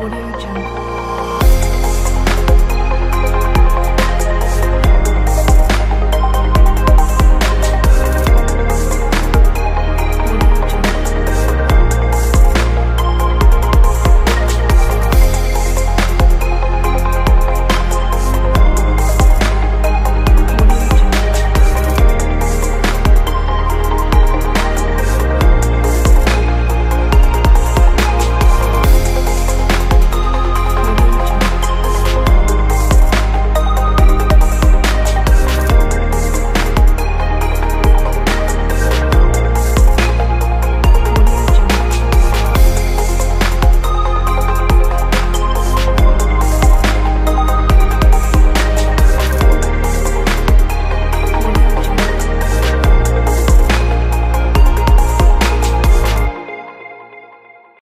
Audio Jungle.